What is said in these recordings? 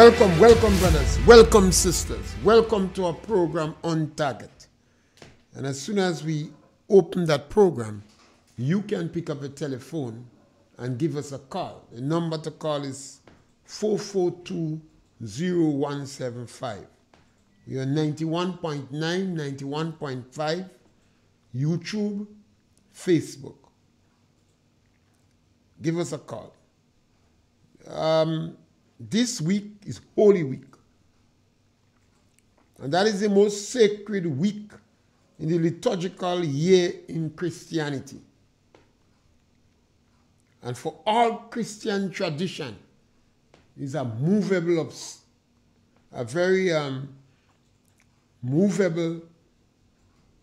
Welcome, welcome, brothers. Welcome, sisters. Welcome to our program on target. And as soon as we open that program, you can pick up a telephone and give us a call. The number to call is 442 0175. We are 91.9, 91.5, YouTube, Facebook. Give us a call. Um, this week is Holy Week. And that is the most sacred week in the liturgical year in Christianity. And for all Christian tradition is a movable, a very um, movable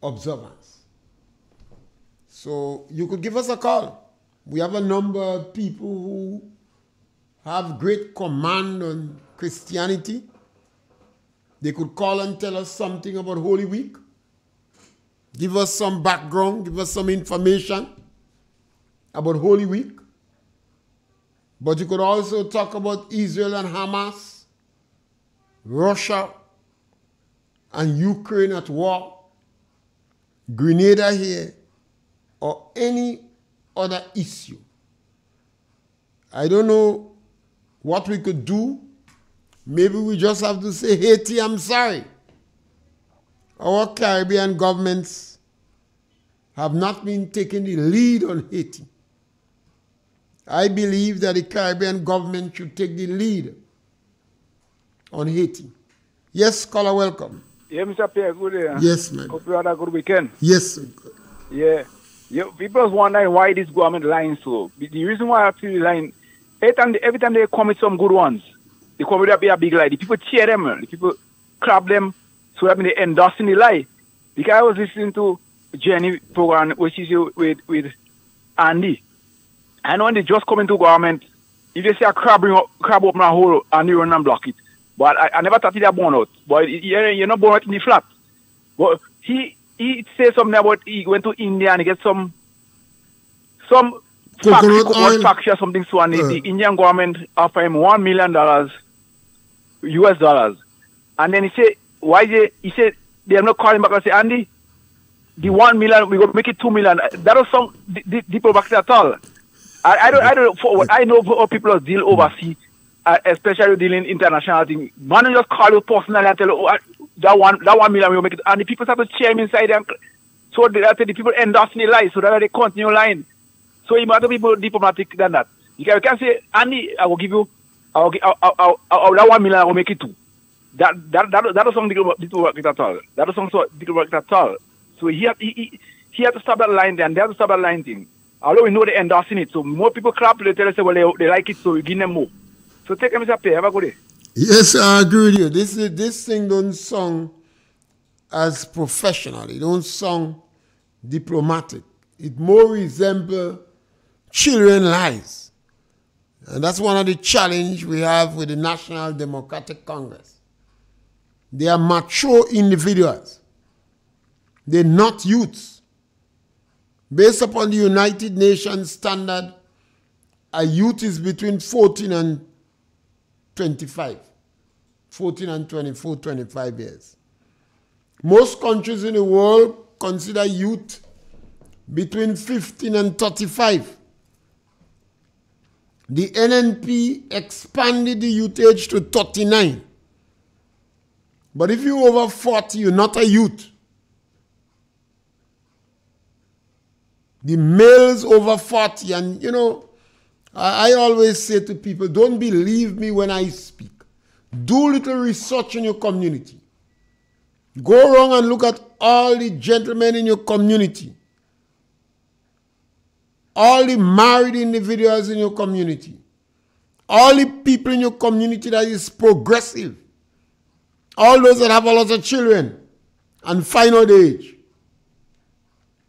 observance. So you could give us a call. We have a number of people who have great command on Christianity. They could call and tell us something about Holy Week. Give us some background, give us some information about Holy Week. But you could also talk about Israel and Hamas, Russia and Ukraine at war, Grenada here, or any other issue. I don't know what we could do. Maybe we just have to say, Haiti, I'm sorry. Our Caribbean governments have not been taking the lead on Haiti. I believe that the Caribbean government should take the lead on Haiti. Yes, caller, welcome. Yeah, Mr. Pierre, good day. Yes, man. Hope you had a good weekend. Yes. Yeah. yeah. People was wondering why this government is lying so. The reason why I feel lying, every time, they, every time they come with some good ones, they come with a big lie. The people cheer them, the people clap them, so that they endorsing the lie. Because I was listening to Jenny program, which is with, with Andy. And when they just come into government, if they say a crab, bring up, crab open a hole and you run and block it. But I, I never thought he'd born out. But you're not born out in the flat. But he he said something about he went to India and he get some some coconut factory or something so and uh. the Indian government offer him one million dollars US dollars. And then he said, why they he said they're not calling back and say, Andy, the one million we gonna make it two million. That was some diplomacy at all. I, I don't I don't for what I know how people deal overseas uh, especially dealing international thing. Man just call you personally and tell you oh, that one that one million will make it, and the people start to cheer him inside and so the, the people endorsing the lie so that they continue lying. So have to be more diplomatic than that. You can, you can say, Andy, I will give you, I will, I, I, I, I, that one million I will make it two. That that that that doesn't diplomatic at all. That doesn't diplomatic at all. So he had he, he, he had to stop that line there, and they have to stop that line thing. Although we know they're endorsing it, so more people clap, they tell us, well, they, they like it, so we give them more. So take him as pay. Have a good day. Yes, I agree with you. This this thing don't sound as professional. It don't sound diplomatic. It more resemble children lies. And that's one of the challenge we have with the National Democratic Congress. They are mature individuals. They're not youths. Based upon the United Nations standard, a youth is between 14 and 25. 14 and 24, 25 years. Most countries in the world consider youth between 15 and 35. The NNP expanded the youth age to 39. But if you're over 40, you're not a youth. The males over 40, and you know, I, always say to people, don't believe me when I speak. Do little research in your community. Go around and look at all the gentlemen in your community. All the married individuals in your community. All the people in your community that is progressive. All those that have a lot of children and final age.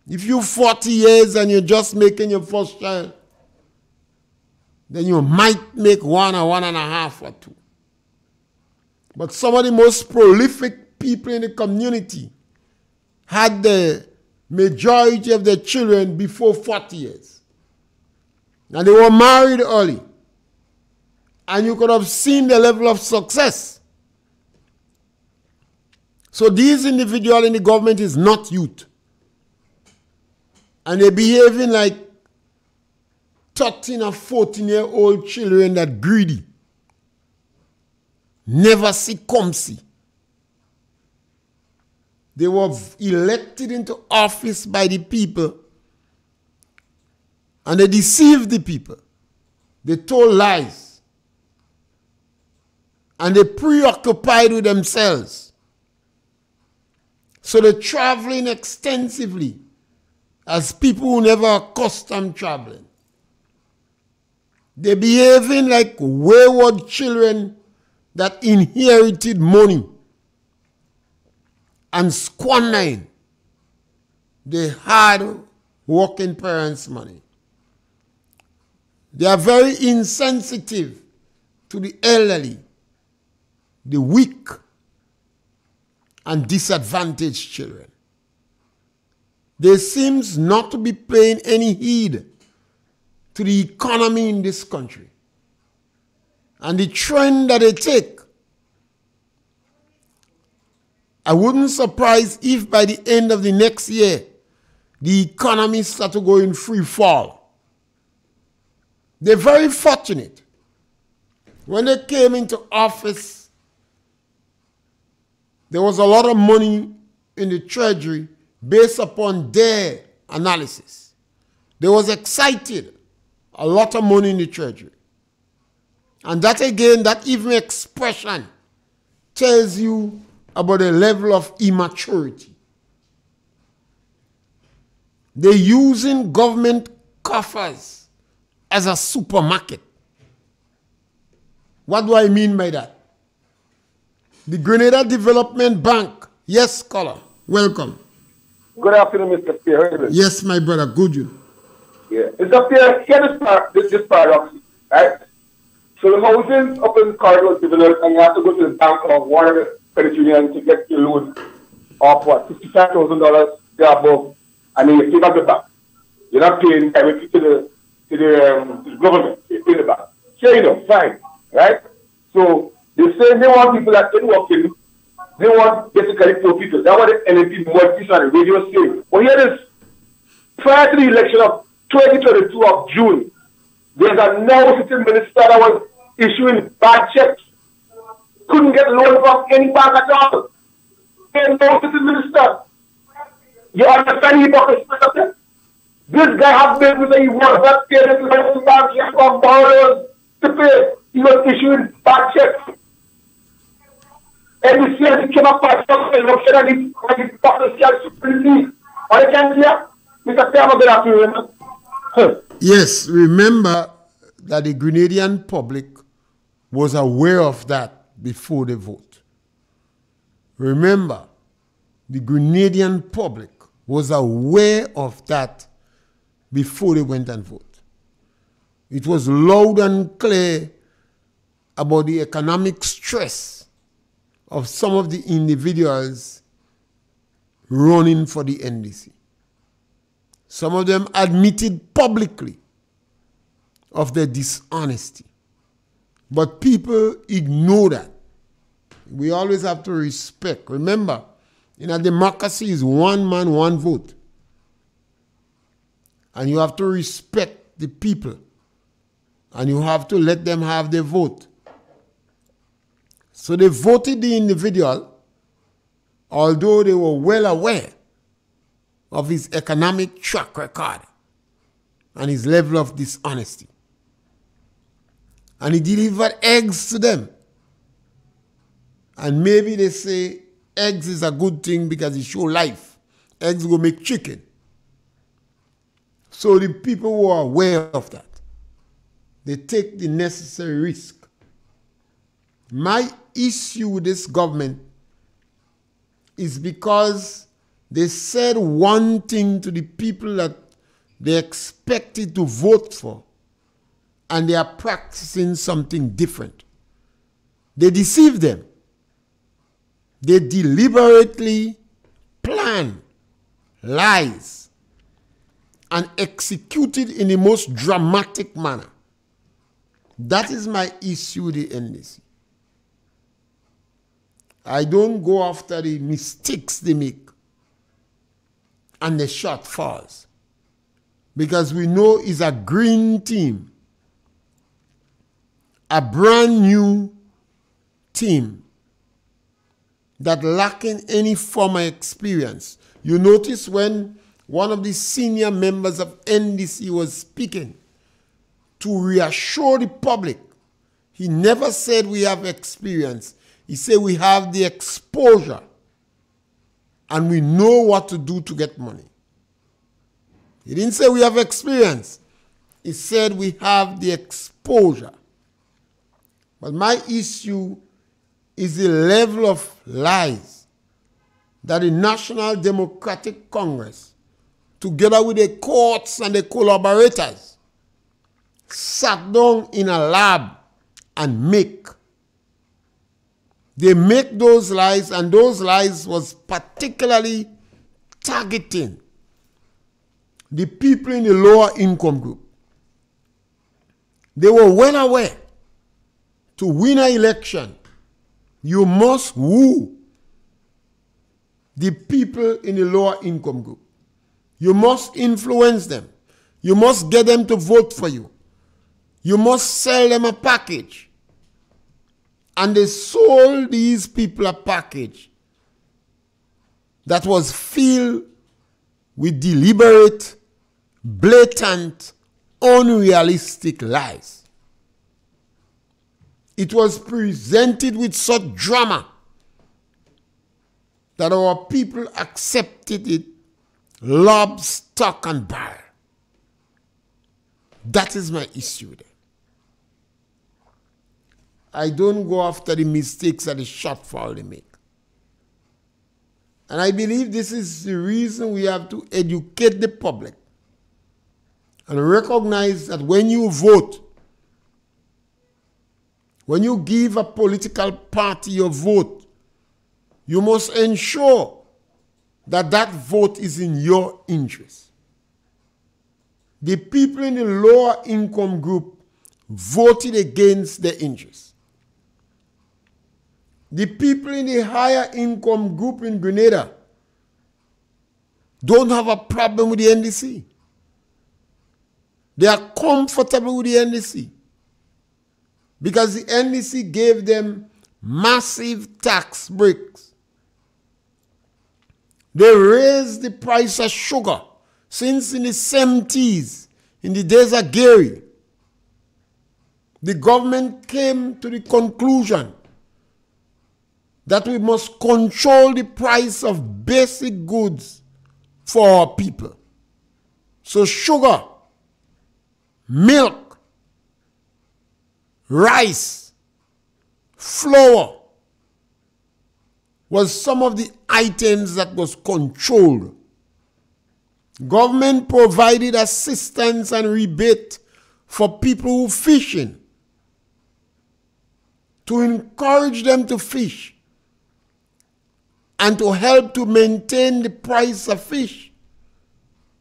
If you're 40 years and you're just making your first child, then you might make one or one and a half or two. But some of the most prolific people in the community had the majority of their children before 40 years. And they were married early. and you could have seen the level of success. So these individuals in the government is not youth. And they're behaving like 13 or 14 year old children that greedy. Never see come. They were elected into office by the people and they deceived the people. They told lies. And they preoccupied with themselves. So they're traveling extensively as people who never accustomed traveling. They're behaving like wayward children that inherited money and squandering the hard working parents' money. They are very insensitive to the elderly, the weak, and disadvantaged children. They seems not to be paying any heed to the economy in this country. And the trend that they take I wouldn't surprise if by the end of the next year, the economy start to go in free fall. They're very fortunate. When they came into office, there was a lot of money in the treasury based upon their analysis. They was excited, a lot of money in the treasury. And that again, that even expression tells you about the level of immaturity. They're using government coffers as a supermarket. What do I mean by that? The Grenada Development Bank. Yes, caller. Welcome. Good afternoon, Mr. Pierre. Yes, my brother. Good you. Yeah. Mr. Pierre, here this, par- this, this paradox, right? So the housing up in corridor developed and you have to go to the bank of water credit union to get your loan of what, $55,000 above, and then you pay back the bank. You're not paying directly to the, to the, um, to the government, the bank. Sure, know, fine, right? So they say they want people that can work in, they want basically poor people. That's what the NNP multis on the radio saying. But here it is, prior to the election of 2022 of June, there's a now sitting minister that was issuing bad checks couldn't get loan from any bank at all. And no citizen minister. You understand hypocrisy of this? This guy has been with a was not paying his loan to bank, he borrowers to pay. He was issuing bad checks. And we see he came up with some election and he and hypocrisy and stupidity. Or you can hear, Mr. Taylor, good afternoon. Yes, remember that the Grenadian public was aware of that before the vote. Remember, the Grenadian public was aware of that before they went and vote. It was loud and clear about the economic stress of some of the individuals running for the NDC. Some of them admitted publicly of their dishonesty. But people ignore that. We always have to respect. Remember, in a democracy is one man, one vote. And you have to respect the people. And you have to let them have their vote. So they voted the individual, although they were well aware of his economic track record and his level of dishonesty and he delivered eggs to them. And maybe they say eggs is a good thing because it show life. Eggs will make chicken. So the people who are aware of that, they take the necessary risk. My issue with this government is because they said one thing to the people that they expected to vote for and they are practicing something different. They deceive them. They deliberately plan lies and executed in the most dramatic manner. That is my issue with the NDC. I don't go after the mistakes they make and the shortfalls because we know it's a green team, a brand new team that lacking any former experience. You notice when one of the senior members of NDC was speaking to reassure the public, he never said we have experience. He said we have the exposure and we know what to do to get money. He didn't say we have experience. He said we have the exposure. But my issue is the level of lies that the National Democratic Congress, together with the courts and the collaborators, sat down in a lab and make. They make those lies, and those lies was particularly targeting the people in the lower income group. They were well aware to win an election you must woo the people in the lower income group. You must influence them. You must get them to vote for you. You must sell them a package. And they sold these people a package that was filled with deliberate, blatant, unrealistic lies. It was presented with such drama that our people accepted it lob, stock, and barrel. That is my issue there. I don't go after the mistakes and the shortfall they make. And I believe this is the reason we have to educate the public and recognize that when you vote, when you give a political party your vote, you must ensure that that vote is in your interest. The people in the lower income group voted against their interests. The people in the higher income group in Grenada don't have a problem with the NDC. They are comfortable with the NDC because the NDC gave them massive tax breaks. They raised the price of sugar since in the 70s, in the days of Gairy. The government came to the conclusion that we must control the price of basic goods for our people. So, sugar, milk, rice, flour was some of the items that was controlled. Government provided assistance and rebate for people who fishing to encourage them to fish and to help to maintain the price of fish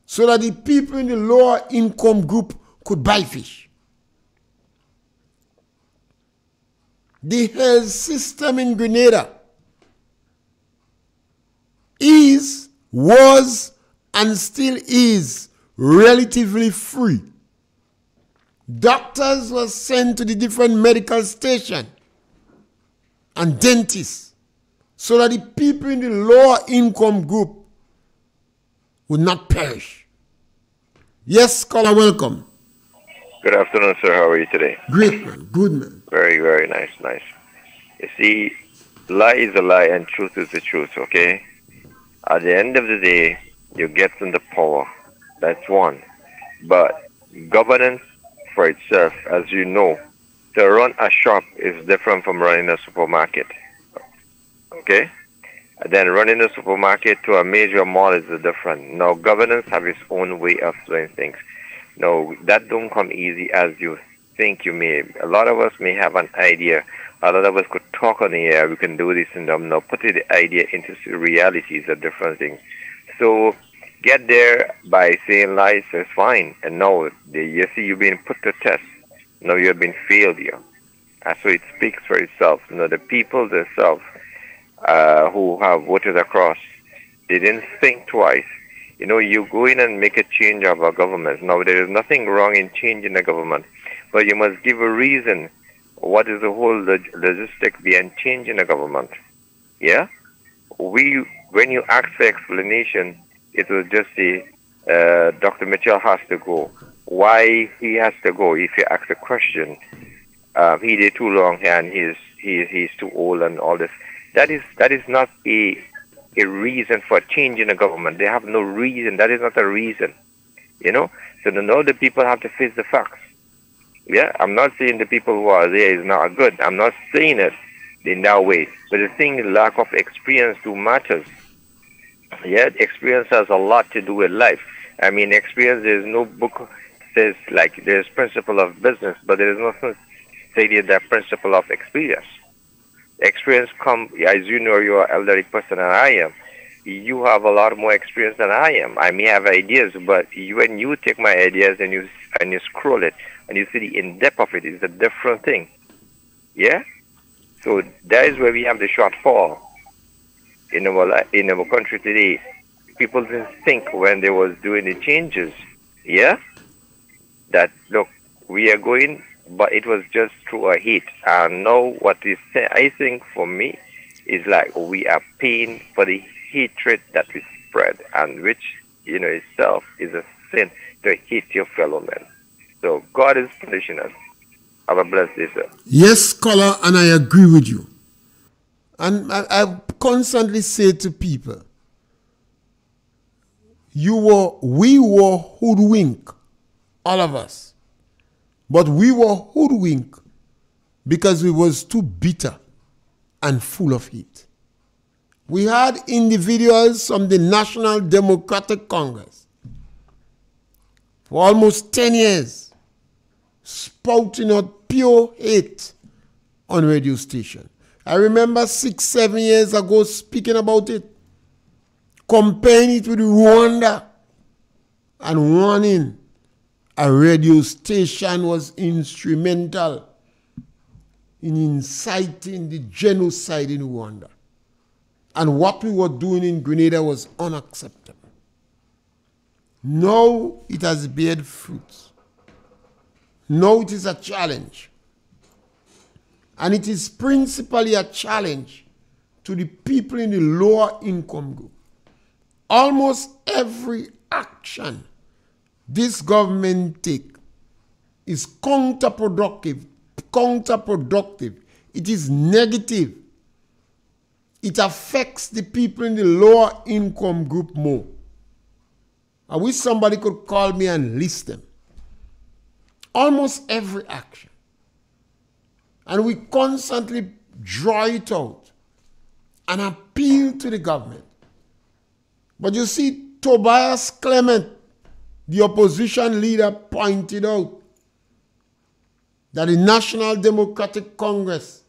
so that the people in the lower income group could buy fish. the health system in Grenada is, was, and still is relatively free. Doctors were sent to the different medical stations and dentists so that the people in the lower income group would not perish. Yes, caller, welcome. Good afternoon, sir. How are you today? Great, man. Good, man. Very, very nice, nice. You see, lie is a lie and truth is the truth, okay? At the end of the day, you get into power. That's one. But governance for itself, as you know, to run a shop is different from running a supermarket. Okay? And then running a supermarket to a major mall is different. Now, governance have its own way of doing things. Now, that don't come easy as you think you may. A lot of us may have an idea. A lot of us could talk on the air. We can do this and um, now putting the idea into reality is a different thing. So get there by saying lies is fine. And now you see you being put to test. Now you have been failure. And so it speaks for itself. You know, the people themselves uh, who have voted across, they didn't think twice. You know, you go in and make a change of a government. Now, there is nothing wrong in changing the government, but you must give a reason. What is the whole log- logistic behind changing a government? Yeah? We, when you ask for explanation, it will just say, uh, Dr. Mitchell has to go. Why he has to go? If you ask a question, uh, he did too long and he's, he, he's too old and all this. That is, that is not a, a reason for changing a government. They have no reason. That is not a reason. You know? So now the people have to face the facts. Yeah, I'm not saying the people who are there is not good. I'm not saying it in that way. But the thing is, lack of experience do matters. Yeah, experience has a lot to do with life. I mean, experience. There's no book says like there's principle of business, but there is nothing stated that principle of experience. Experience come as you know, you're an elderly person, and I am. You have a lot more experience than I am. I may have ideas, but you, when you take my ideas and you and you scroll it and you see the in depth of it's a different thing. Yeah. So that is where we have the shortfall in our in our country today. People didn't think when they was doing the changes, yeah, that look we are going, but it was just through a hit. And now what is I think for me is like we are paying for the hatred that we spread, and which you know itself is a sin to hate your fellow man. So God is punishing us. Have a blessed day, sir. Yes, scholar, and I agree with you. And I, I constantly say to people, you were, we were hoodwink, all of us. But we were hoodwink because we was too bitter and full of hate. We had individuals from the National Democratic Congress for almost 10 years spouting out pure hate on radio station. I remember six, seven years ago speaking about it, comparing it with Rwanda and warning a radio station was instrumental in inciting the genocide in Rwanda. And what we were doing in Grenada was unacceptable. Now it has beared fruits. Now it is a challenge. And it is principally a challenge to the people in the lower income group. Almost every action this government take is counterproductive, counterproductive. It is negative. It affects the people in the lower income group more. I wish somebody could call me and list them. Almost every action. And we constantly draw it out and appeal to the government. But you see, Tobias Clement, the opposition leader, pointed out that the National Democratic Congress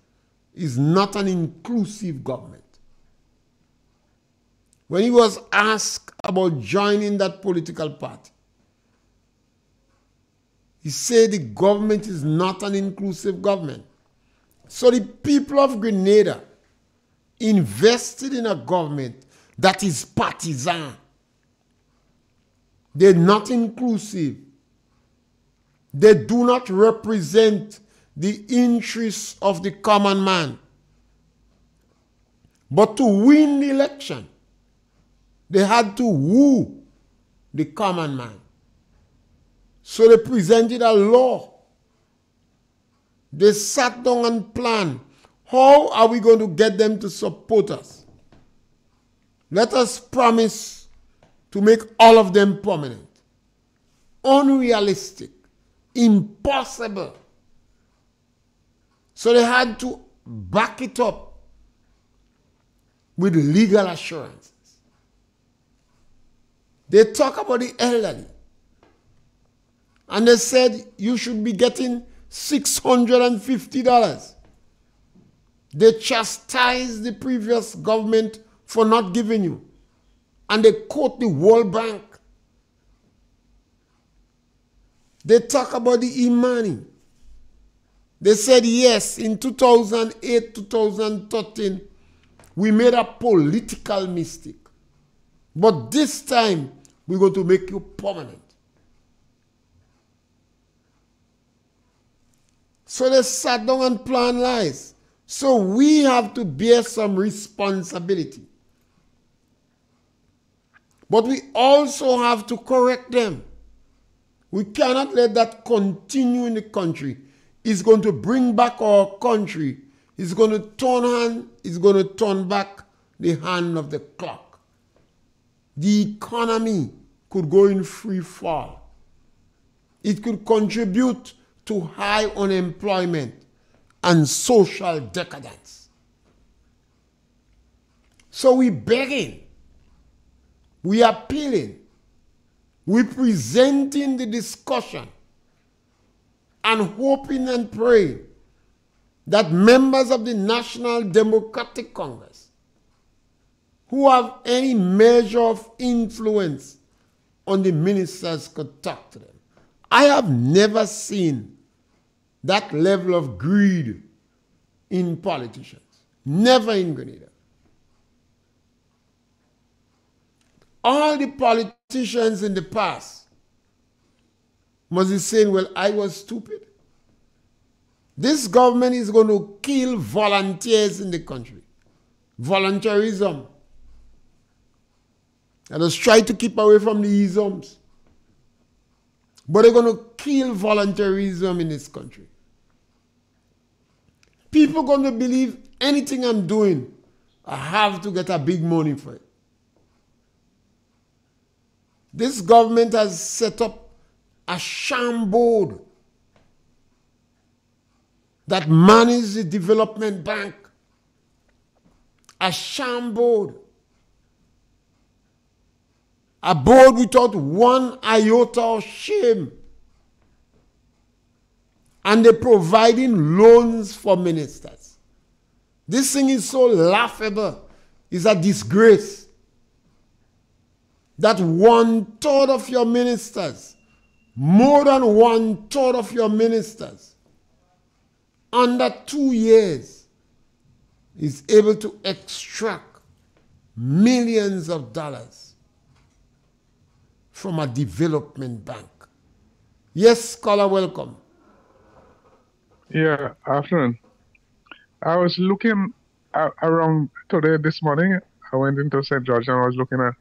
is not an inclusive government. When he was asked about joining that political party, he said the government is not an inclusive government. So the people of Grenada invested in a government that is partisan. They're not inclusive. They do not represent the interests of the common man. But to win the election, they had to woo the common man. So they presented a law. They sat down and planned how are we going to get them to support us? Let us promise to make all of them permanent. Unrealistic, impossible. So they had to back it up with legal assurances. They talk about the elderly. And they said you should be getting $650. They chastised the previous government for not giving you. And they quote the World Bank. They talk about the Imani. They said yes, in 2008, 2013, we made a political mistake. But this time, we're going to make you permanent. So they sat down and planned lies. So we have to bear some responsibility. But we also have to correct them. We cannot let that continue in the country. It's going to bring back our country. It's going to turn hand, it's going to turn back the hand of the clock. The economy could go in free fall. It could contribute to high unemployment and social decadence. So we begging, we appealing, we presenting the discussion and hoping and praying that members of the National Democratic Congress who have any measure of influence on the ministers could talk to them. I have never seen that level of greed in politicians. Never in Grenada. All the politicians in the past must be saying, well, I was stupid. This government is going to kill volunteers in the country. Voluntarism. Let us try to keep away from the isms. But they're going to kill voluntarism in this country. People going to believe anything I'm doing, I have to get a big money for it. This government has set up a sham board that manages the development bank. A sham board. A board without one iota of shame. And they're providing loans for ministers. This thing is so laughable. It's a disgrace that one third of your ministers, more than one third of your ministers, under two years, is able to extract millions of dollars from a development bank. Yes, caller, welcome. Yeah, afternoon. I was looking around today this morning. I went into St. George and I was looking at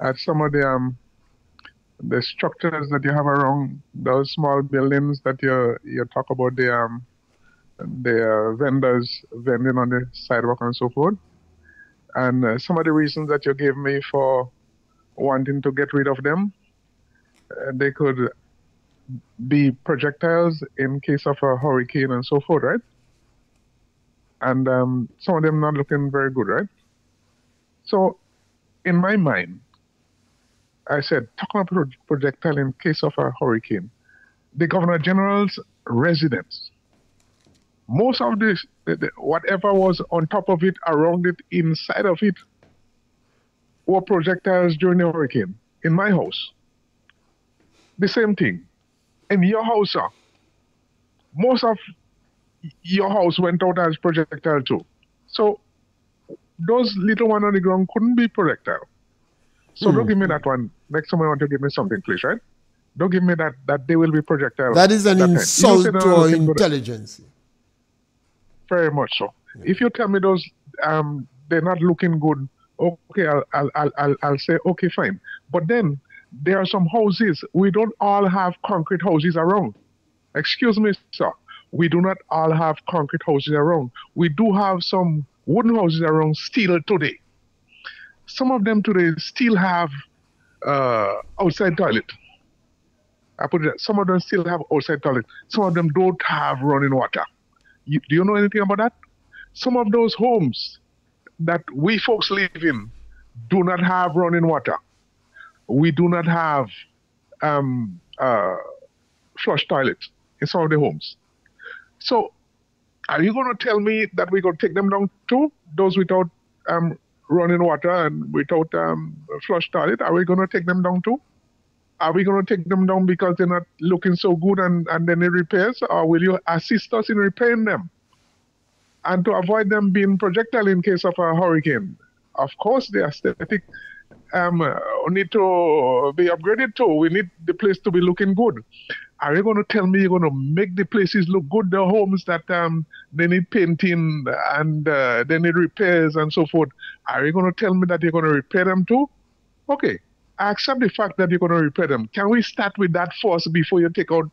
at some of the um, the structures that you have around those small buildings that you you talk about the um, the uh, vendors vending on the sidewalk and so forth. And uh, some of the reasons that you gave me for wanting to get rid of them, they could be projectiles in case of a hurricane and so forth, right? And um, some of them not looking very good, right? So, in my mind, I said, talking about projectile in case of a hurricane, the Governor General's residence, most of this, whatever was on top of it, around it, inside of it, were projectiles during the hurricane. In my house, the same thing. In your house, sir, most of your house went out as projectile too. So those little one on the ground couldn't be projectile. So mm. don't give me that one. Next time I want to give me something, please, right? Don't give me that that they will be projectile. That is an that insult to our intelligence. Very much so. If you tell me those um, they're not looking good, okay, I'll, I'll, I'll, I'll say, okay, fine. But then there are some houses. We don't all have concrete houses around. Excuse me, sir. We do not all have concrete houses around. We do have some wooden houses around still today some of them today still have uh, outside toilet. I put it. Some of them still have outside toilet. Some of them don't have running water. You, do you know anything about that? Some of those homes that we folks live in do not have running water. We do not have um, uh, flush toilets in some of the homes. So, are you going to tell me that we're going to take them down too? Those without um, running water and without um, flush toilet, are we going to take them down too? are we going to take them down because they're not looking so good and, and then they repairs, or will you assist us in repairing them? And to avoid them being projectile in case of a hurricane. Of course, the aesthetic um, uh, need to be upgraded too. We need the place to be looking good. Are you going to tell me you're going to make the places look good, the homes that um, they need painting and uh, they need repairs and so forth? Are you going to tell me that you're going to repair them too? Okay, I accept the fact that you're going to repair them. Can we start with that first before you take out,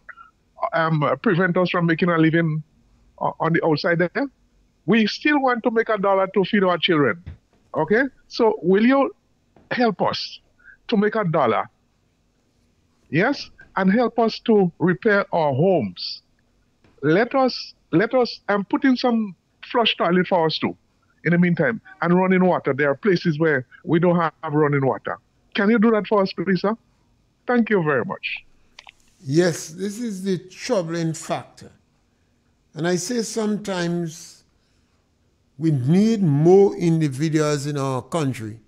um, prevent us from making a living on the outside there? We still want to make a dollar to feed our children. Okay, so will you help us to make a dollar? Yes, and help us to repair our homes. Let us let us and put in some flush toilet for us too. In the meantime, and running water. There are places where we don't have running water. Can you do that for us, sir? Thank you very much. Yes, this is the troubling factor. And I say sometimes we need more individuals in our country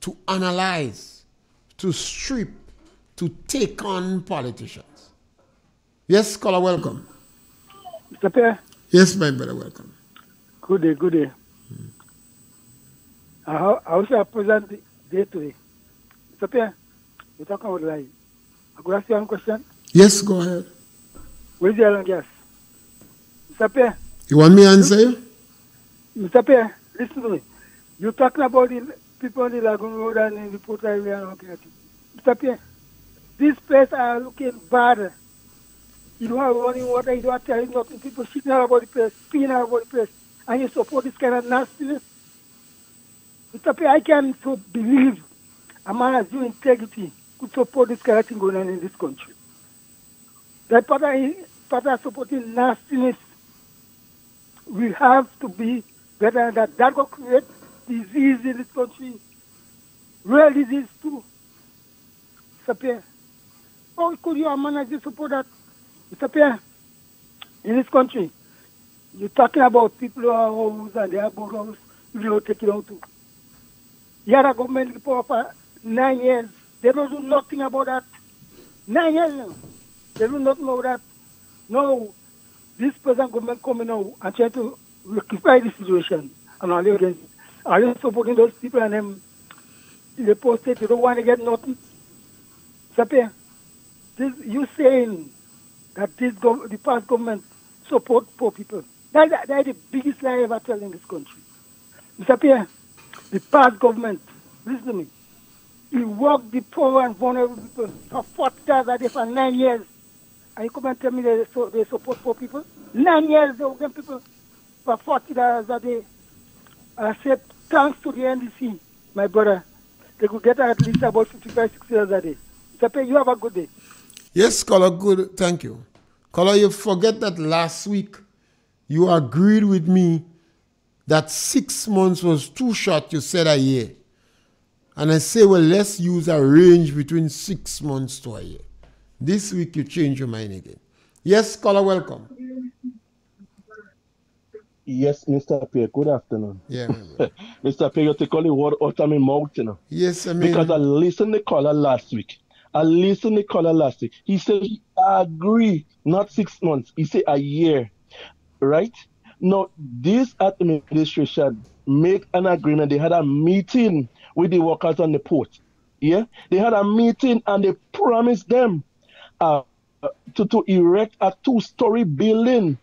to analyze, to strip, to take on politicians. Yes, caller, welcome. Mr. Pierre? Yes, my brother, welcome. Good day, good day. Hmm. How, how's your present day today? Mr. Pierre, you talk about lie. I could ask you one question? Yes, go ahead. Where's the oil and gas? Mr. Pierre? You want me to answer you? Mr. Pierre, listen to me. You're talking about the people in the Lagoon Road and in the Port Highway and looking at it. Mr. Pierre, are looking bad. You don't have running water, you don't have telling nothing. People shitting all about the place, peeing about the place, and you support this kind of nastiness. Mr. Pierre, I can't so believe a man has due integrity could support this kind of thing going on in this country. That part of, part of supporting nastiness, we have to be better than that. That will create disease in this country, real disease too. Mr. How could you manage to support that? Mr. in this country, you're talking about people who are homes and they are boroughs, you don't take it out too. You had a government power for nine years. They don't do nothing about that. Nine years. They do not know that. No, this present government coming now and trying to rectify the situation and all against Are you supporting those people and them they posted they don't want to get nothing? Sapir, this you saying that this the past government support poor people. That, that, that is the biggest lie ever told in this country. Mr. Pierre, the past government, listen to me, he worked the poor and vulnerable people for 40 years a day for nine years. And you come and tell me they, so, they support poor people? Nine years they work people for 40 dollars a day. I said, thanks to the NDC, my brother, they could get at least about 55, 60 dollars a day. Sepe, you have a good day. Yes, Caller, good. Thank you. Caller, you forget that last week you agreed with me that six months was too short. You said a year. And I say, well, let's use a range between six months to a year. This week you change your mind again. Yes, caller, welcome. Yes, Mr. Pierre, good afternoon. Yeah. Mr. Pierre, you take all the word out of my mouth, you know. Yes, I mean. Because I listened to the caller last week. I listened to the caller last week. He said he agree, not six months. He said a year, right? Now, this administration make an agreement. They had a meeting with the workers on the port. Yeah, they had a meeting and they promised them uh, to, to erect a two-story building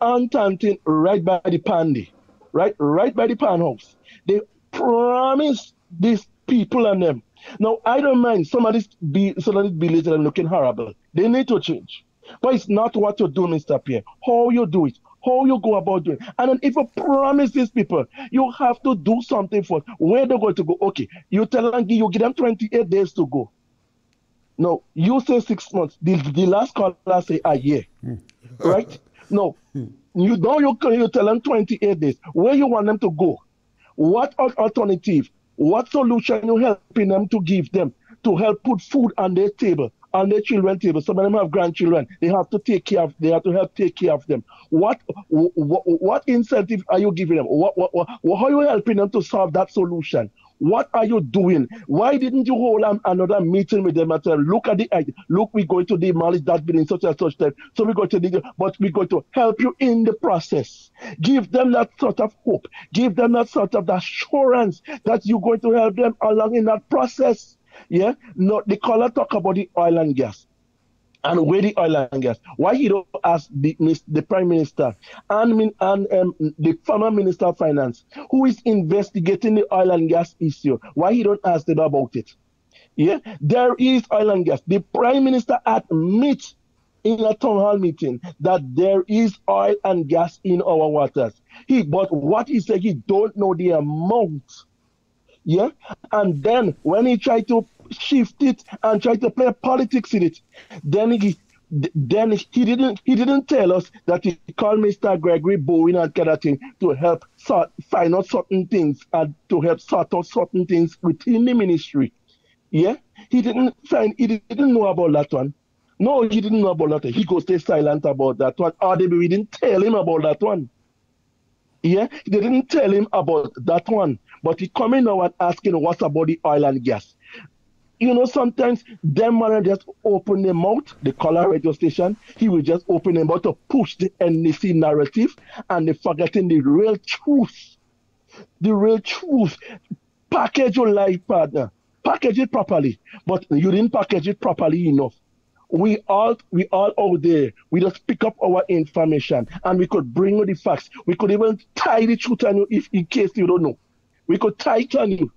on Tanteen right by the Pandy, right, right by the pan house. They promised these people and them. Now I don't mind some of these be some of these buildings are looking horrible. They need to change. But it's not what you do, Mr. Pierre. How you do it how you go about doing. And then if you promise these people, you have to do something for where they're going to go. Okay, you tell them you give them 28 days to go. No, you say six months. The, the last caller say a year, hmm. right? No, you don't. You you tell them 28 days. Where you want them to go? What alternative? What solution you helping them to give them to help put food on their table? on their children table. Some of them have grandchildren. They have to take care of. They have to help take care of them. What what, what incentive are you giving them? What, what, what how are you helping them to solve that solution? What are you doing? Why didn't you hold an, another meeting with them and say, look at the look, we're going to demolish that building such and such time. So we're going to but we're going to help you in the process. Give them that sort of hope. Give them that sort of assurance that you're going to help them along in that process. Yeah. No, the caller talk about the oil and gas and where the oil and gas. Why he don't ask the, the prime minister and, and um, the former minister of finance, who is investigating the oil and gas issue? Why he don't ask them about it? Yeah, there is oil and gas. The prime minister admits in a town hall meeting that there is oil and gas in our waters. He, but what he said, he don't know the amount. Yeah, and then when he tried to shift it and try to play politics in it. Then he then he didn't he didn't tell us that he called Mr. Gregory Bowen and kind of thing to help sort find out certain things and to help sort out certain things within the ministry. Yeah, he didn't find he didn't know about that one. No, he didn't know about that. One. He could stay silent about that one. Or they we didn't tell him about that one. Yeah, they didn't tell him about that one. But he coming now and asking what's about the oil and gas you know, sometimes them man just open their mouth, the color radio station, he will just open their mouth to push the NDC narrative and they forgetting the real truth. The real truth. Package your life, partner. Package it properly. But you didn't package it properly enough. We all we all out there. We just pick up our information and we could bring you the facts. We could even tie the truth on you if in case you don't know. We could tie it on you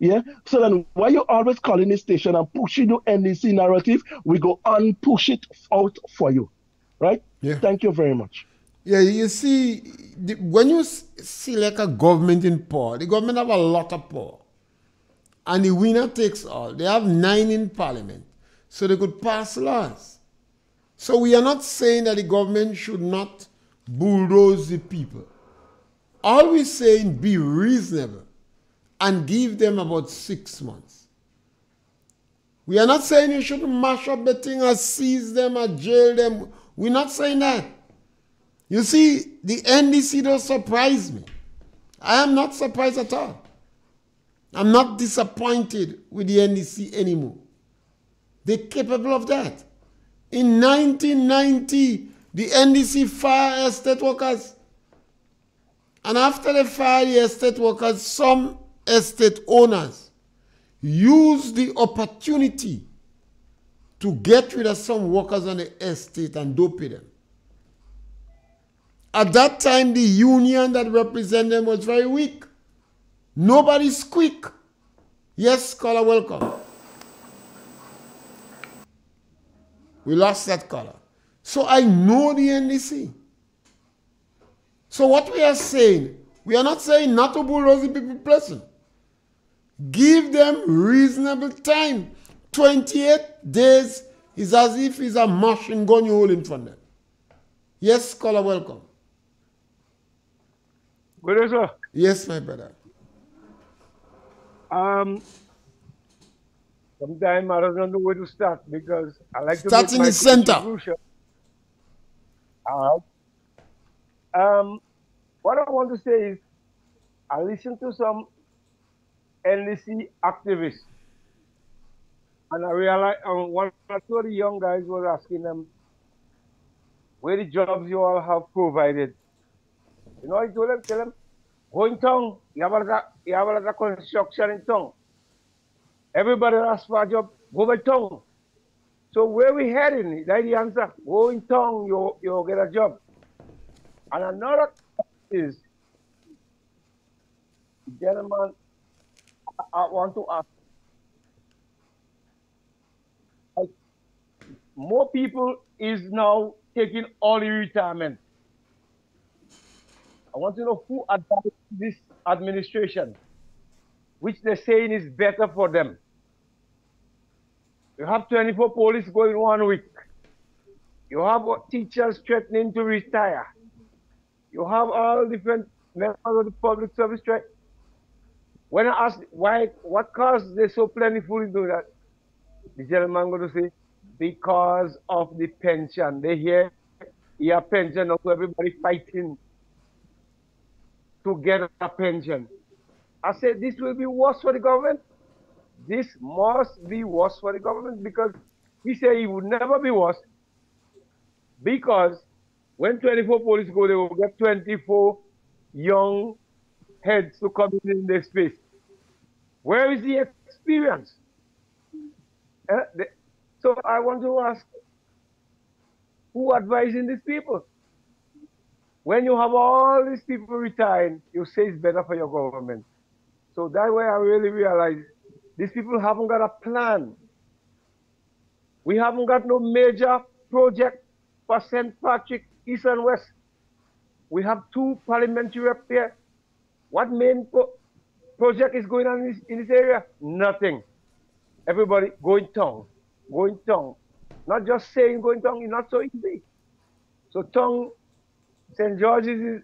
yeah. So then why you always calling the station and pushing the NDC narrative, we go and push it out for you. Right? Yeah. Thank you very much. Yeah, you see, the, when you see like a government in power, the government have a lot of power. And the winner takes all. They have nine in parliament. So they could pass laws. So we are not saying that the government should not bulldoze the people. All we're saying be reasonable and give them about six months. We are not saying you should mash up the thing or seize them or jail them. We're not saying that. You see, the NDC does surprise me. I am not surprised at all. I'm not disappointed with the NDC anymore. They're capable of that. In 1990, the NDC fired estate workers. And after they fired the estate workers, some estate owners use the opportunity to get rid of some workers on the estate and dope them. At that time, the union that represented them was very weak. Nobody's quick. Yes, caller, welcome. We lost that caller. So I know the NDC. So what we are saying, we are not saying not to bulldoze the people present. Give them reasonable time. 28 days is as if it's a machine gun you hold in front of them. Yes, caller, welcome. Good day, sir. Yes, my brother. Um, sometimes I don't know where to start because I like to start to in the center. All right. Um, what I want to say is, I listen to some NDC activists. And I realized um, one or two of the young guys was asking them where the jobs you all have provided. You know, I told them, tell them, go in town, you have a lot of, you have a lot of construction in town. Everybody asks for a job, go by town. So where we heading? That's the answer. Go in town, you you get a job. And another is, gentlemen, I want to ask more people is now taking early retirement. I want to know who advised this administration, which they're saying is better for them. You have 24 police going one week. You have teachers threatening to retire. You have all different members of the public service threat when I asked why, what caused they so plentiful do that, the gentleman going to say, because of the pension. They hear, your pension, so everybody fighting to get a pension. I said this will be worse for the government. This must be worse for the government because he said it would never be worse because when 24 police go, they will get 24 young heads to come in their space. Where is the experience? Uh, the, so I want to ask, who advising these people? When you have all these people retired, you say it's better for your government. So that way I really realize these people haven't got a plan. We haven't got no major project for St. Patrick, East and West. We have two parliamentary up there. What main pro project is going on in this, in this area? Nothing. Everybody going tongue, going tongue. Not just saying going tongue is not so easy. So tongue, St. George's is,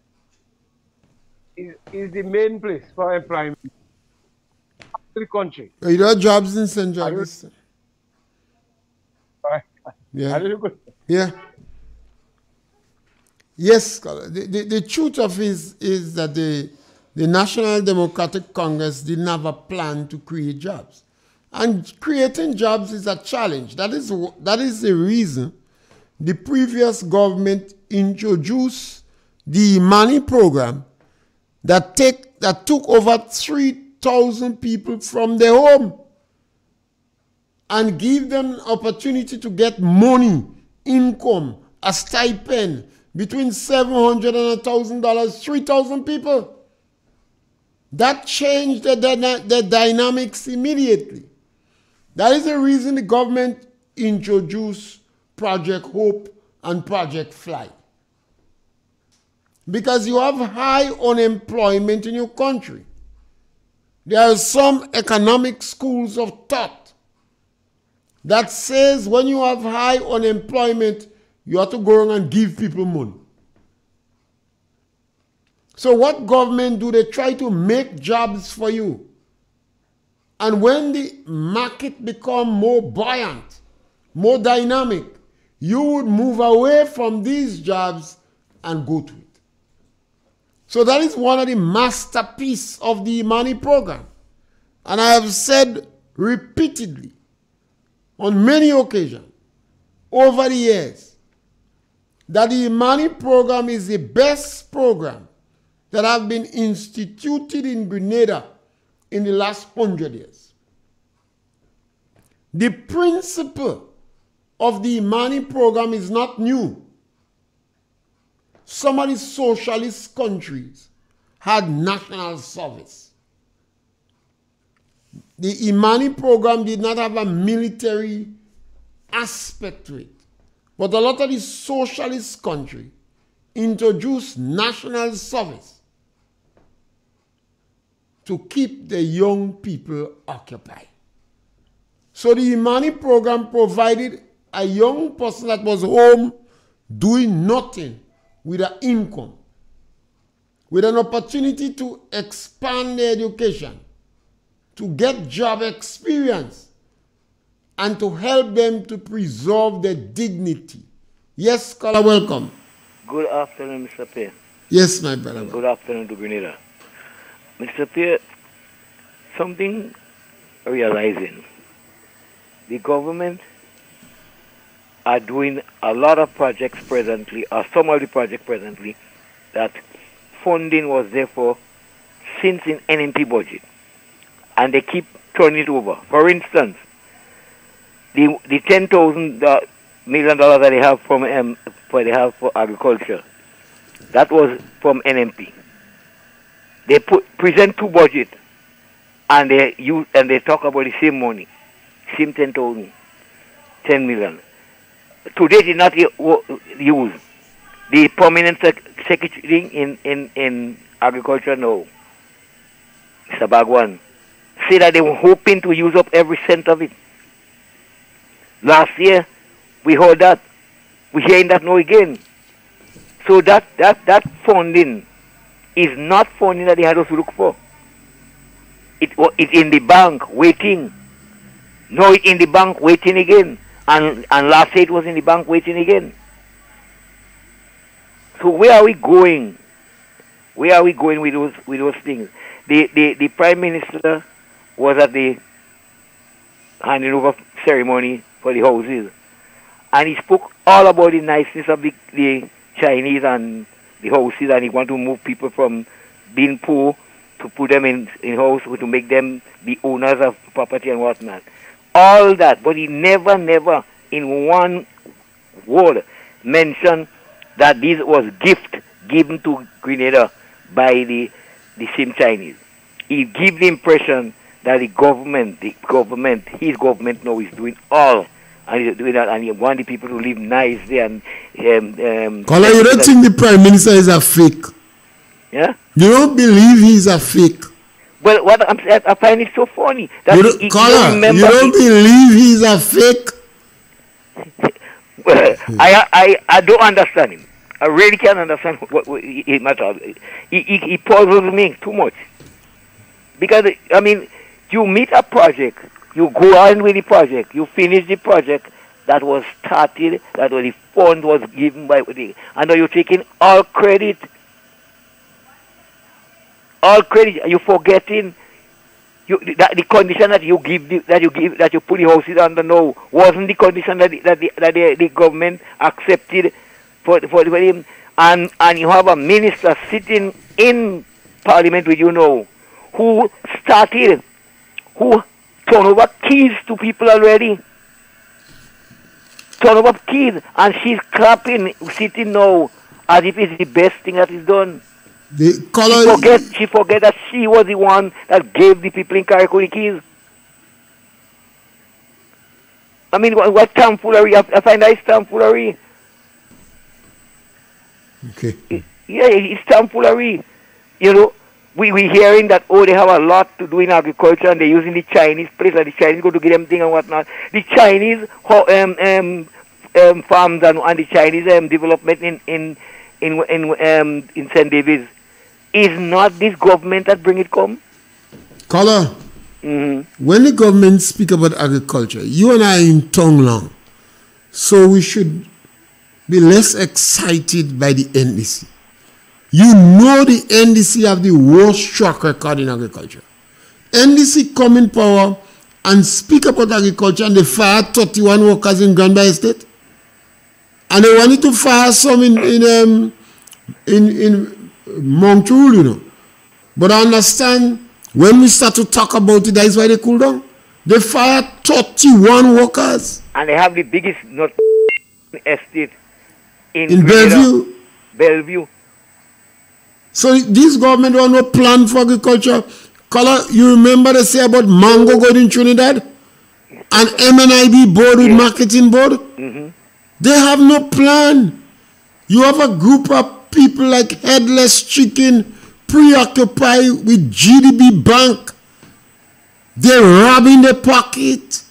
is, is the main place for employment the country. Are you have jobs in St. George's? Yeah. Yeah. Yes, the, the, the truth of is is that the the National Democratic Congress didn't have a plan to create jobs. And creating jobs is a challenge. That is, that is the reason the previous government introduced the Imani program that, take, that took over 3,000 people from their home and give them opportunity to get money, income, a stipend between 700 and $1,000, 3,000 people. That changed the, the, dynamics immediately. That is the reason the government introduced Project Hope and Project Fly. Because you have high unemployment in your country. There are some economic schools of thought that says when you have high unemployment, you have to go around and give people money. So what government do they try to make jobs for you? And when the market become more buoyant, more dynamic, you would move away from these jobs and go to it. So that is one of the masterpiece of the Imani program. And I have said repeatedly on many occasions over the years that the Imani program is the best program that have been instituted in Grenada in the last hundred years. The principle of the Imani program is not new. Some of the socialist countries had national service. The Imani program did not have a military aspect to it. But a lot of the socialist countries introduced national service to keep the young people occupied. So the Imani program provided a young person that was home doing nothing with an income, with an opportunity to expand their education, to get job experience, and to help them to preserve their dignity. Yes, caller, welcome. Good afternoon, Mr. Pierre. Yes, my brother. Good afternoon to Grenada. Mr. Pierre, something realizing the government are doing a lot of projects presently, or some of the projects presently, that funding was there for since in NMP budget. And they keep turning it over. For instance, the the ten thousand million dollars that they have from um, for they have for agriculture, that was from NMP they put present two budget and they use and they talk about the same money, same 10,000, 10 million. Today did not use the permanent secretary in, in, in agriculture now, Mr. Bagwan, say that they were hoping to use up every cent of it. Last year, we heard that. We're hearing that now again. So that, that, that funding is not funding that they had to look for. It, it's in the bank waiting. No, it's in the bank waiting again. And, and last year it was in the bank waiting again. So where are we going? Where are we going with those with those things? The the, the prime minister was at the handing over ceremony for the houses, and he spoke all about the niceness of the, the Chinese and the houses, and he want to move people from being poor to put them in in house to make them be owners of property and whatnot. All that, but he never, never in one word mentioned that this was gift given to Grenada by the the same Chinese. He gave the impression that the government, the government, his government now is doing all and he's doing that, and he want the people to live nice there. And um, um, Color, you don't think the prime minister is a fake? Yeah. You don't believe he's a fake? Well, what I'm, I find it so funny that You don't, he, Color, don't remember. you don't believe he's a fake? Well, I, I, I don't understand him. I really can't understand what, what at all. He, he, he puzzles me too much. Because, I mean, you meet a project, you go on with the project, you finish the project that was started, that was the fund was given by the, and now you're taking all credit, all credit, you're forgetting you, that the condition that you give the, that you give that you put the houses under now wasn't the condition that the, that the, that the, the government accepted for for, for him. And and you have a minister sitting in parliament with you now who started who turn over keys to people already turn over keys and she's clapping sitting now as if it's the best thing that is done The she color, forget she forget that she was the one that gave the people in the keys. I mean, what, what tomfoolery? I, I find that it's tomfoolery. okay. Yeah, it's tomfoolery. You know, we we hearing that oh they have a lot to do in agriculture and they're using the Chinese place and the Chinese go to get them thing and whatnot. The Chinese um, um, um, farms and, and the Chinese um, development in in in in um, in St. David's is not this government that bring it come. Color, hmm when the government speak about agriculture, you and I in tongue long. So we should be less excited by the NDC. You know the NDC have the worst track record in agriculture. NDC come in power and speak about agriculture and they fire 31 workers in Grand Bay Estate. And they wanted to fire some in in um, in, in you know. But I understand when we start to talk about it, that is why they cool down. They fired 31 workers And they have the biggest not estate in, in Bellevue. Bellevue. So this government don't have no plan for agriculture. Color, you remember they say about mango going in Trinidad? And MNIB board with marketing board? hmm They have no plan. You have a group of people like headless chicken preoccupied with GDB Bank. They're robbing the pocket.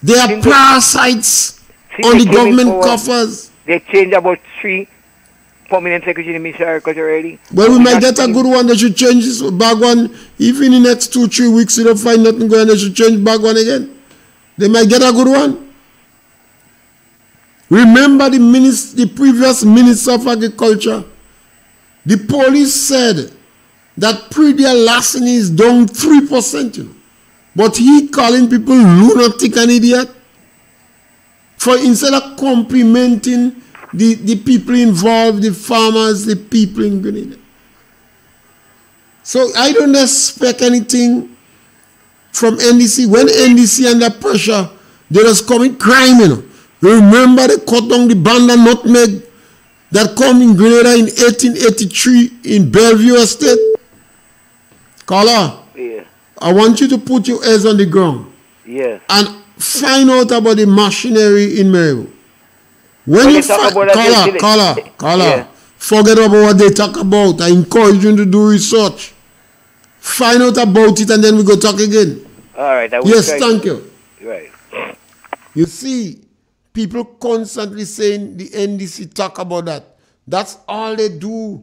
They are parasites on the government coffers. They changed about three permanent secretary in the Ministry of Agriculture already. Well, we might get a good one. They should change this bag one. If in the next two, three weeks you don't find nothing going, they should change bag one again. They might get a good one. Remember the, minis- the previous Minister of Agriculture? The police said that praedial larceny is down 3%. You know. But he calling people lunatic and idiot. For instead of complimenting the, the people involved, the farmers, the people in Grenada. So I don't expect anything from NDC. When NDC under pressure, they just commit crime, you know. Remember they cut down the band and nutmeg that come in Grenada in 1883 in Bellevue Estate? Carla, Yeah, I want you to put your ears on the ground yeah. and find out about the machinery in Maryville. When When you talk about caller, caller, caller, yeah. forget about what they talk about. I encourage you to do research. Find out about it and then we go talk again. All right. Yes, thank you. Right. You see, people constantly saying the NDC talk about that. That's all they do.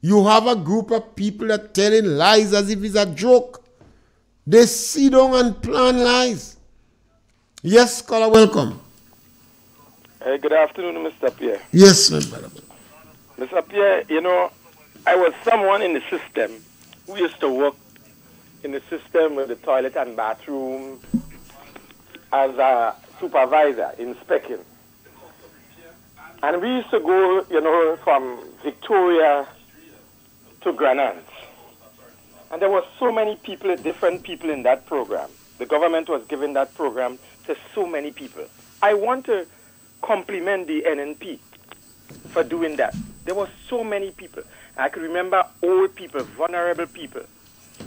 You have a group of people that telling lies as if it's a joke. They sit down and plan lies. Yes, caller, welcome. Hey, good afternoon, Mr. Pierre. Yes, brother. Mr. Pierre, you know, I was someone in the system who used to work in the system with the toilet and bathroom as a supervisor, inspecting. And we used to go, you know, from Victoria to Grand Anse. And there were so many people, different people in that program. The government was giving that program to so many people. I want to compliment the NNP for doing that. There were so many people. I can remember old people, vulnerable people.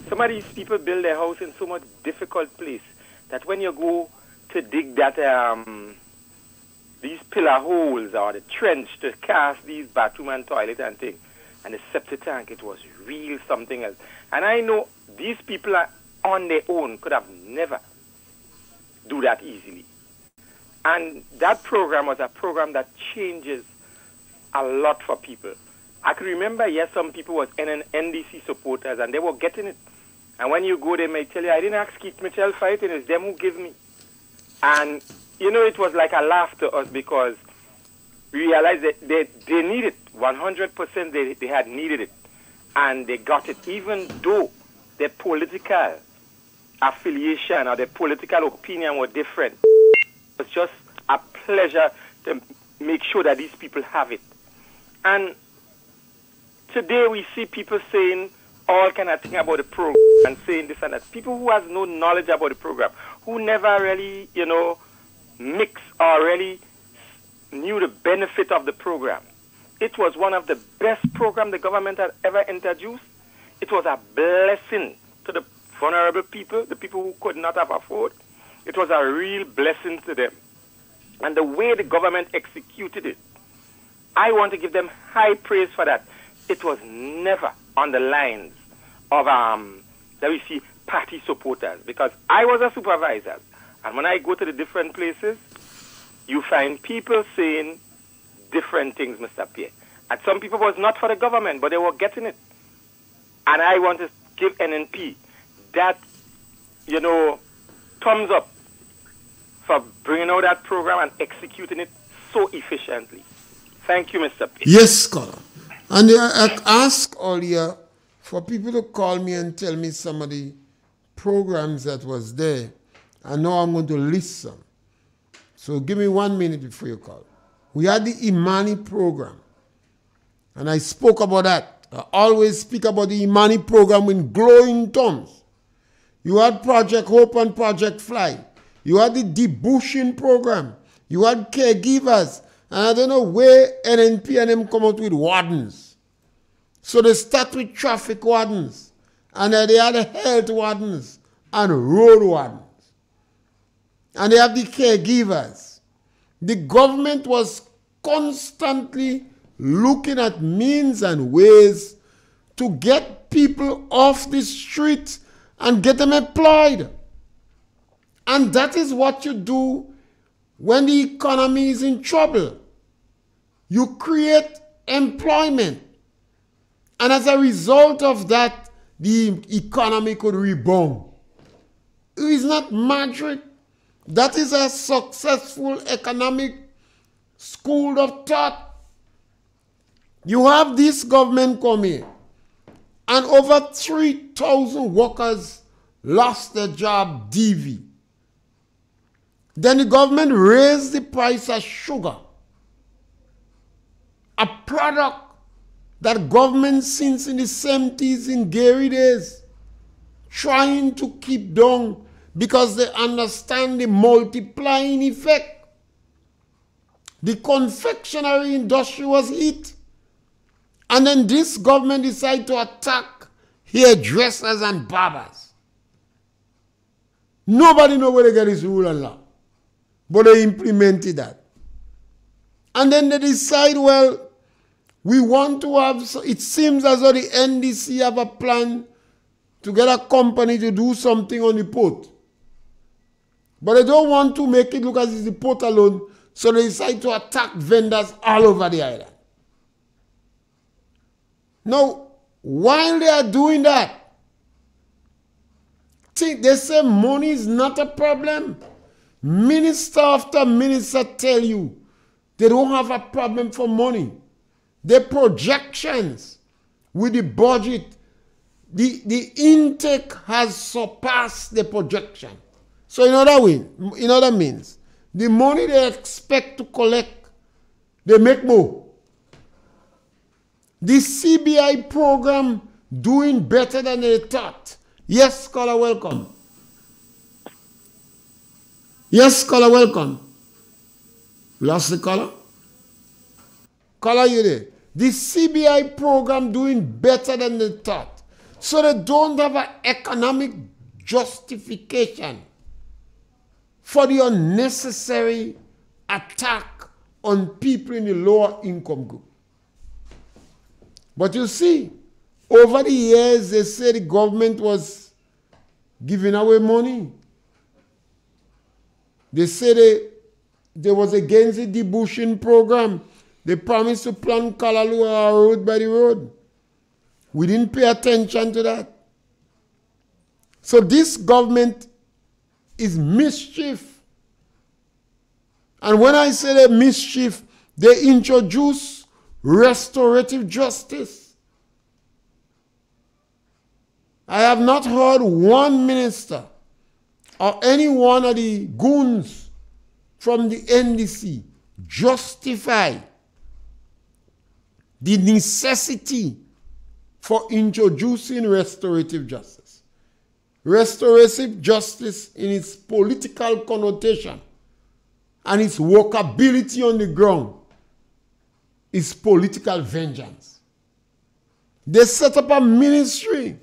Some of these people build their house in so much difficult place that when you go to dig that um, these pillar holes or the trench to cast these bathroom and toilet and thing, and the septic tank, it was real something else. And I know these people are on their own could have never do that easily. And that program was a program that changes a lot for people. I can remember, yes, some people was NN NDC supporters and they were getting it. And when you go, they may tell you, I didn't ask Keith Mitchell for it, it's them who give me. And, you know, it was like a laugh to us because we realized that they, they needed 100% they, they had needed it. And they got it, even though their political affiliation or their political opinion were different. It's just a pleasure to make sure that these people have it. And today we see people saying all kind of thing about the program and saying this and that. People who has no knowledge about the program, who never really, you know, mix or really knew the benefit of the program. It was one of the best programs the government had ever introduced. It was a blessing to the vulnerable people, the people who could not have afford. It was a real blessing to them. And the way the government executed it, I want to give them high praise for that. It was never on the lines of, um, let me see, party supporters. Because I was a supervisor. And when I go to the different places, you find people saying different things, Mr. Pierre. And some people was not for the government, but they were getting it. And I want to give NNP that, you know, thumbs up for bringing out that program and executing it so efficiently. Thank you, Mr. Pitt. Yes, scholar. And uh, I ask asked earlier for people to call me and tell me some of the programs that was there. I know I'm going to list some. So give me one minute before you call. We had the Imani program. And I spoke about that. I always speak about the Imani program in glowing terms. You had Project Hope and Project Fly. You had the debushing program. You had caregivers. And I don't know where NNP and them come out with wardens. So they start with traffic wardens. And then they had health wardens and road wardens. And they have the caregivers. The government was constantly looking at means and ways to get people off the street and get them employed. And that is what you do when the economy is in trouble. You create employment. And as a result of that, the economy could rebound. It is not magic. That is a successful economic school of thought. You have this government coming and over 3,000 workers lost their job DV. Then the government raised the price of sugar, a product that government since in the 70s in Gairy days trying to keep down because they understand the multiplying effect. The confectionery industry was hit. And then this government decided to attack hairdressers and barbers. Nobody know where they get this rule and law. But they implemented that. And then they decide, well, we want to have, it seems as though the NDC have a plan to get a company to do something on the port. But they don't want to make it look as if the port alone, so they decide to attack vendors all over the island. Now, while they are doing that, think they say money is not a problem. Minister after minister tell you they don't have a problem for money. The projections with the budget, the, the intake has surpassed the projection. So in other way, in other means, the money they expect to collect, they make more. The CBI program doing better than they thought. Yes, scholar, welcome. Yes, caller, welcome. Lost the caller? Caller, you there? The CBI program doing better than they thought. So they don't have an economic justification for the unnecessary attack on people in the lower income group. But you see, over the years, they say the government was giving away money. They said they, there was against the debushing program. They promised to plant Kalalua road by the road. We didn't pay attention to that. So this government is mischief. And when I say they mischief, they introduce restorative justice. I have not heard one minister or any one of the goons from the NDC justify the necessity for introducing restorative justice. Restorative justice, in its political connotation and its workability on the ground, is political vengeance. They set up a ministry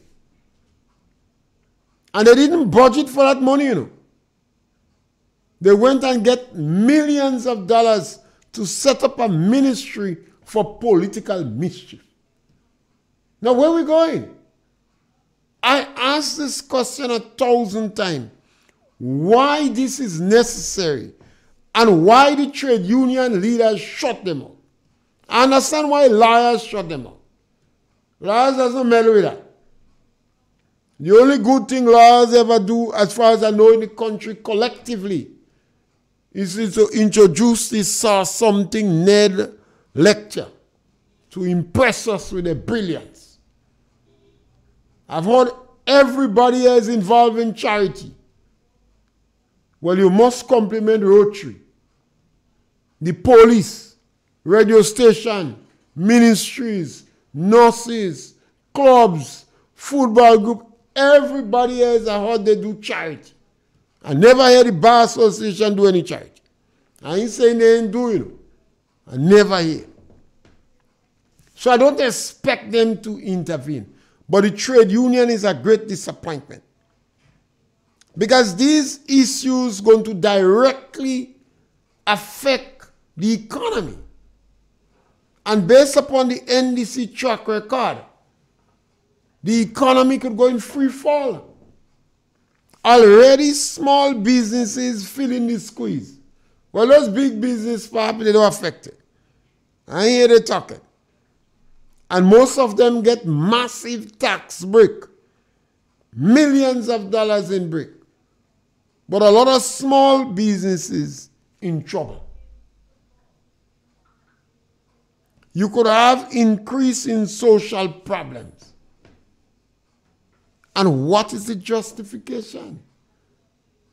and they didn't budget for that money, you know. They went and get millions of dollars to set up a ministry for political mischief. Now, where are we going? I asked this question a thousand times. Why this is necessary and why the trade union leaders shut them up. I understand why lawyers shut them up. Lawyers doesn't meddle with that. The only good thing lawyers ever do, as far as I know in the country collectively, is to introduce this uh, something Ned lecture to impress us with their brilliance. I've heard everybody else involved in charity. Well, you must compliment Rotary, the police, radio station, ministries, nurses, clubs, football group, Everybody else I heard they do charity. I never heard the Bar Association do any charity. I ain't saying they ain't doing it. I never hear. So I don't expect them to intervene. But the trade union is a great disappointment. Because these issues going to directly affect the economy. And based upon the NDC track record, the economy could go in free fall. Already small businesses feeling the squeeze. Well, those big business probably they don't affect it. I hear they talking. And most of them get massive tax break. Millions of dollars in break. But a lot of small businesses in trouble. You could have increase in social problems. And what is the justification?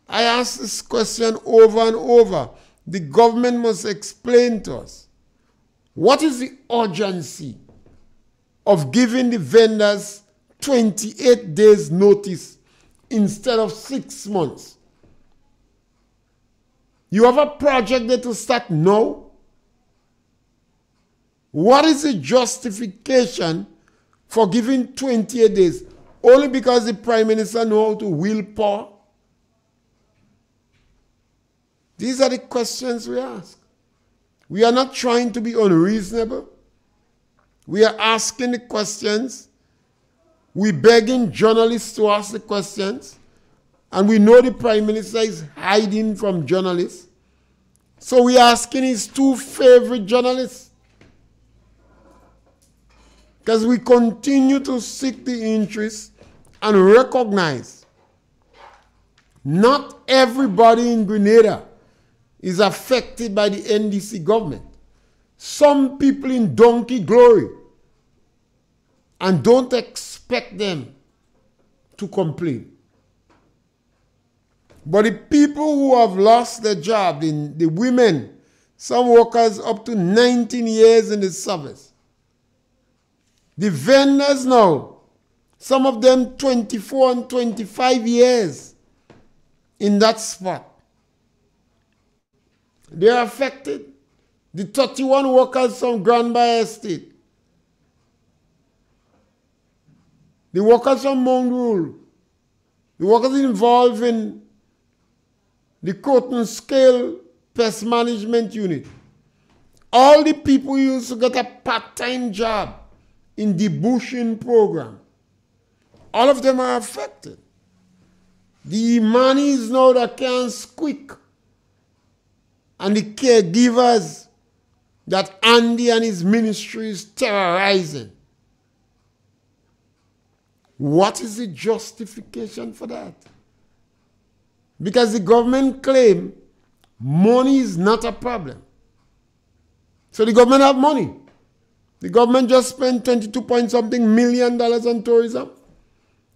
I ask this question over and over. The government must explain to us what is the urgency of giving the vendors 28 days notice instead of six months? You have a project that will start now. What is the justification for giving 28 days? Only because the prime minister know how to will power? These are the questions we ask. We are not trying to be unreasonable. We are asking the questions. We're begging journalists to ask the questions. And we know the prime minister is hiding from journalists. So we're asking his two favorite journalists because we continue to seek the interests and recognize not everybody in Grenada is affected by the NDC government. Some people in donkey glory And don't expect them to complain. But the people who have lost their job, the, the women, some workers up to 19 years in the service, the vendors now, some of them 24 and 25 years in that spot. They are affected. The 31 workers from Grand Bay Estate. The workers from Mount Royal. The workers involved in the Cotton Scale Pest Management Unit. All the people used to get a part-time job in the bushing program. All of them are affected. The Imanis now that can squeak. And the caregivers that Andy and his ministry is terrorizing. What is the justification for that? Because the government claim money is not a problem. So the government have money. The government just spent 22 point something million dollars on tourism.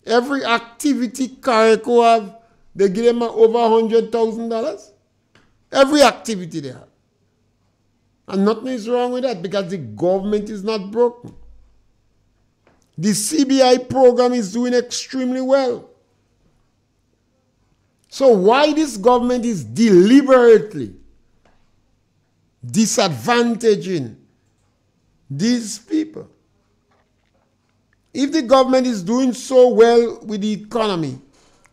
Every activity Carriacou have, they give them over $100,000. Every activity they have. And nothing is wrong with that because the government is not broken. The CBI program is doing extremely well. So why this government is deliberately disadvantaging these people? If the government is doing so well with the economy,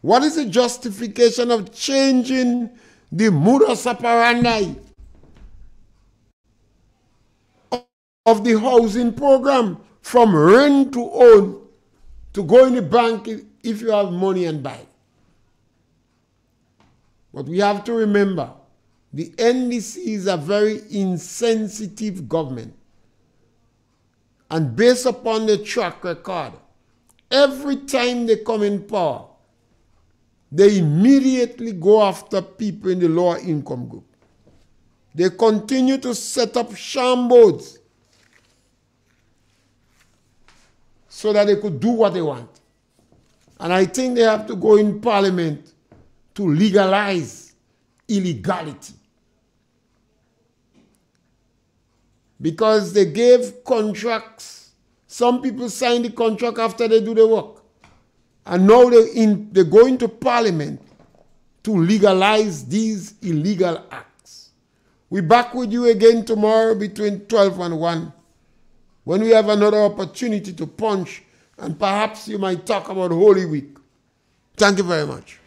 what is the justification of changing the modus operandi of the housing program from rent to own to go in the bank if you have money and buy? But we have to remember the NDC is a very insensitive government. And based upon the track record, every time they come in power, they immediately go after people in the lower income group. They continue to set up shambles so that they could do what they want. And I think they have to go in parliament to legalize illegality. Because they gave contracts. Some people sign the contract after they do the work. And now they, in, they go into parliament to legalize these illegal acts. we back with you again tomorrow between 12 and 1 when we have another opportunity to punch and perhaps you might talk about Holy Week. Thank you very much.